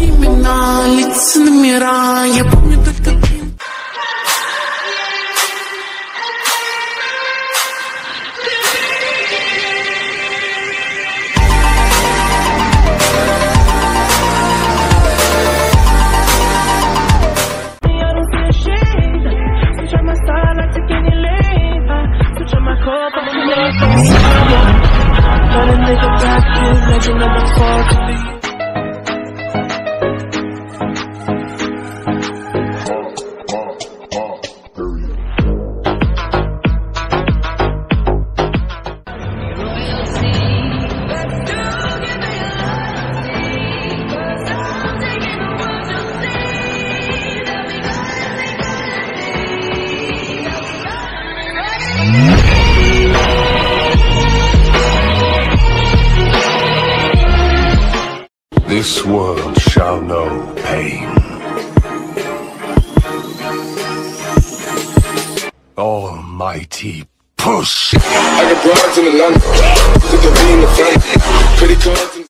Имена, лица, номера, я помню. Switch This world shall know pain. Almighty push. I got broads in Atlanta, took the V in the front. Pretty cards